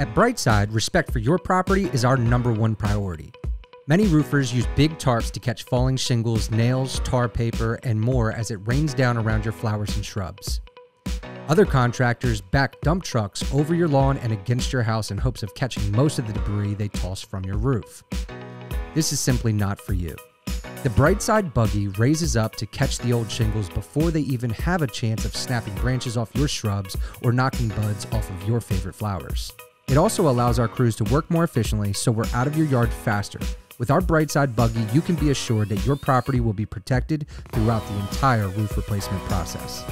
At Brightside, respect for your property is our number one priority. Many roofers use big tarps to catch falling shingles, nails, tar paper, and more as it rains down around your flowers and shrubs. Other contractors back dump trucks over your lawn and against your house in hopes of catching most of the debris they toss from your roof. This is simply not for you. The Brightside buggy raises up to catch the old shingles before they even have a chance of snapping branches off your shrubs or knocking buds off of your favorite flowers. It also allows our crews to work more efficiently so we're out of your yard faster. With our Brightside buggy, you can be assured that your property will be protected throughout the entire roof replacement process.